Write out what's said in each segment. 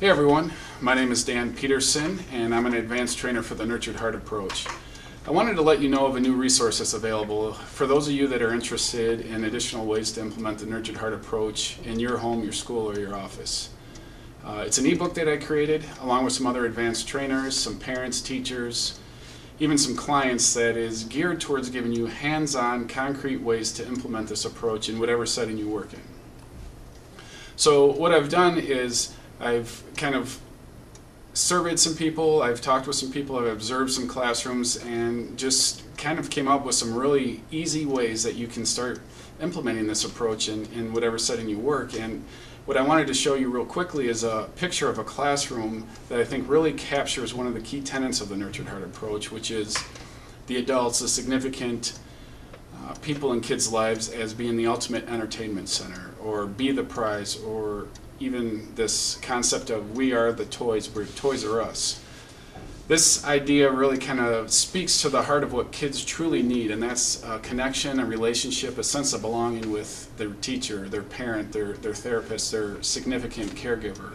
Hey everyone, my name is Dan Peterson and I'm an advanced trainer for the Nurtured Heart Approach. I wanted to let you know of a new resource that's available for those of you that are interested in additional ways to implement the Nurtured Heart Approach in your home, your school, or your office. Uh, it's an ebook that I created along with some other advanced trainers, some parents, teachers, even some clients that is geared towards giving you hands-on concrete ways to implement this approach in whatever setting you work in. So what I've done is I've kind of surveyed some people, I've talked with some people, I've observed some classrooms, and just kind of came up with some really easy ways that you can start implementing this approach in, in whatever setting you work. And what I wanted to show you real quickly is a picture of a classroom that I think really captures one of the key tenets of the Nurtured Heart approach, which is the adults, the significant uh, people in kids' lives as being the ultimate entertainment center, or be the prize, or even this concept of we are the toys, we're toys are us. This idea really kind of speaks to the heart of what kids truly need, and that's a connection, a relationship, a sense of belonging with their teacher, their parent, their, their therapist, their significant caregiver.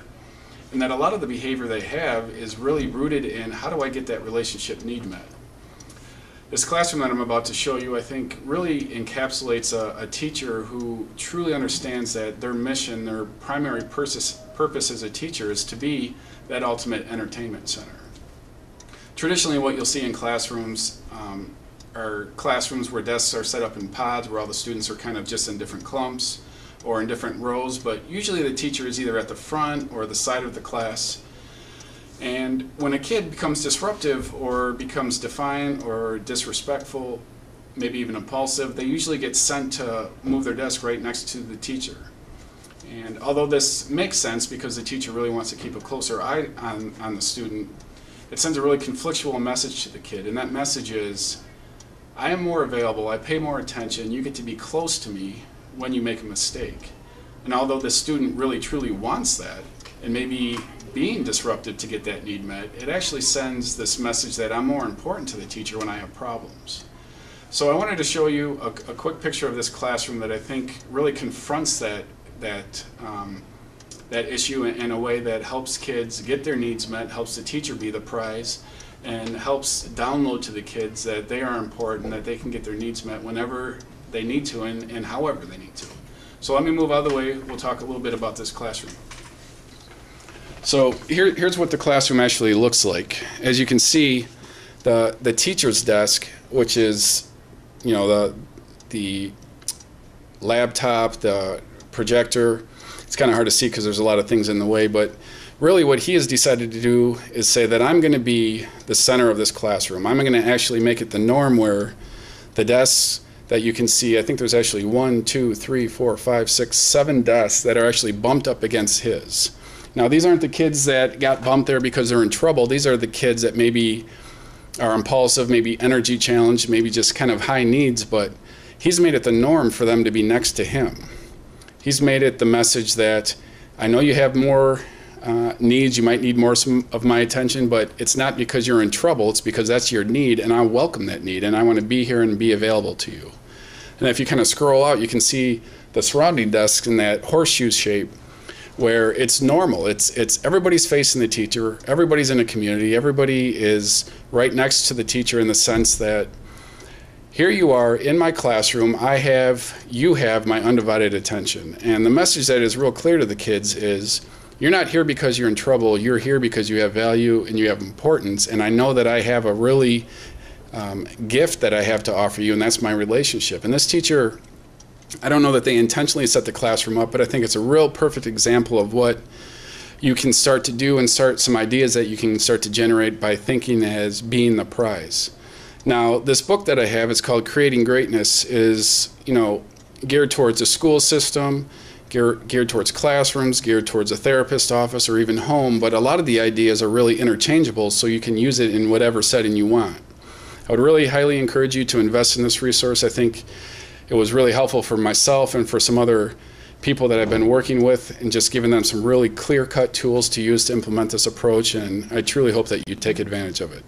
And that a lot of the behavior they have is really rooted in how do I get that relationship need met? This classroom that I'm about to show you, I think, really encapsulates a, a teacher who truly understands that their mission, their primary purpose, purpose as a teacher is to be that ultimate entertainment center. Traditionally, what you'll see in classrooms um, are classrooms where desks are set up in pods where all the students are kind of just in different clumps or in different rows, but usually the teacher is either at the front or the side of the class and when a kid becomes disruptive or becomes defiant or disrespectful, maybe even impulsive, they usually get sent to move their desk right next to the teacher. And although this makes sense because the teacher really wants to keep a closer eye on, on the student, it sends a really conflictual message to the kid. And that message is, I am more available, I pay more attention, you get to be close to me when you make a mistake. And although the student really truly wants that, and maybe being disrupted to get that need met, it actually sends this message that I'm more important to the teacher when I have problems. So I wanted to show you a, a quick picture of this classroom that I think really confronts that, that, um, that issue in, in a way that helps kids get their needs met, helps the teacher be the prize, and helps download to the kids that they are important, that they can get their needs met whenever they need to and, and however they need to. So let me move out of the way. We'll talk a little bit about this classroom. So here, here's what the classroom actually looks like. As you can see, the, the teacher's desk, which is, you know, the, the laptop, the projector, it's kind of hard to see because there's a lot of things in the way, but really what he has decided to do is say that I'm going to be the center of this classroom. I'm going to actually make it the norm where the desks that you can see, I think there's actually one, two, three, four, five, six, seven desks that are actually bumped up against his. Now, these aren't the kids that got bumped there because they're in trouble. These are the kids that maybe are impulsive, maybe energy challenged, maybe just kind of high needs, but he's made it the norm for them to be next to him. He's made it the message that I know you have more uh, needs, you might need more some of my attention, but it's not because you're in trouble, it's because that's your need, and I welcome that need, and I want to be here and be available to you. And if you kind of scroll out, you can see the surrounding desks in that horseshoe shape where it's normal. It's it's everybody's facing the teacher. Everybody's in a community. Everybody is right next to the teacher in the sense that here you are in my classroom. I have you have my undivided attention. And the message that is real clear to the kids is you're not here because you're in trouble. You're here because you have value and you have importance. And I know that I have a really um, gift that I have to offer you, and that's my relationship. And this teacher I don't know that they intentionally set the classroom up, but I think it's a real perfect example of what you can start to do and start some ideas that you can start to generate by thinking as being the prize. Now, this book that I have is called Creating Greatness is, you know, geared towards a school system, geared, geared towards classrooms, geared towards a therapist office or even home, but a lot of the ideas are really interchangeable so you can use it in whatever setting you want. I would really highly encourage you to invest in this resource. I think it was really helpful for myself and for some other people that I've been working with and just giving them some really clear cut tools to use to implement this approach. And I truly hope that you take advantage of it.